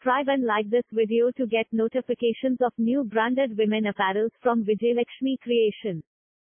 subscribe and like this video to get notifications of new branded women apparels from Vijayalakshmi Creations.